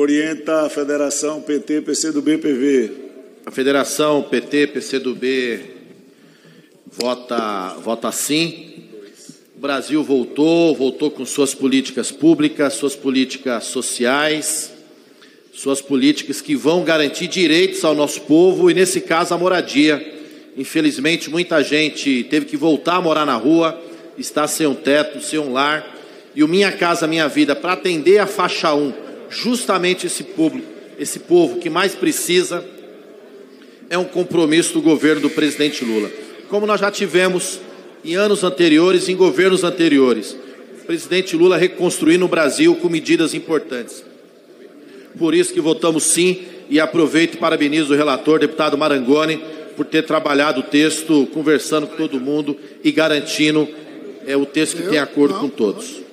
Orienta a Federação PT, PCdoB, PV. A Federação PT, PCdoB vota, vota sim. O Brasil voltou, voltou com suas políticas públicas, suas políticas sociais, suas políticas que vão garantir direitos ao nosso povo e, nesse caso, a moradia. Infelizmente, muita gente teve que voltar a morar na rua, está sem um teto, sem um lar. E o Minha Casa Minha Vida, para atender a faixa 1, justamente esse público, esse povo que mais precisa, é um compromisso do governo do presidente Lula. Como nós já tivemos em anos anteriores, em governos anteriores. O presidente Lula reconstruindo o Brasil com medidas importantes. Por isso que votamos sim e aproveito e parabenizo o relator, deputado Marangoni, por ter trabalhado o texto, conversando com todo mundo e garantindo é, o texto que tem acordo com todos.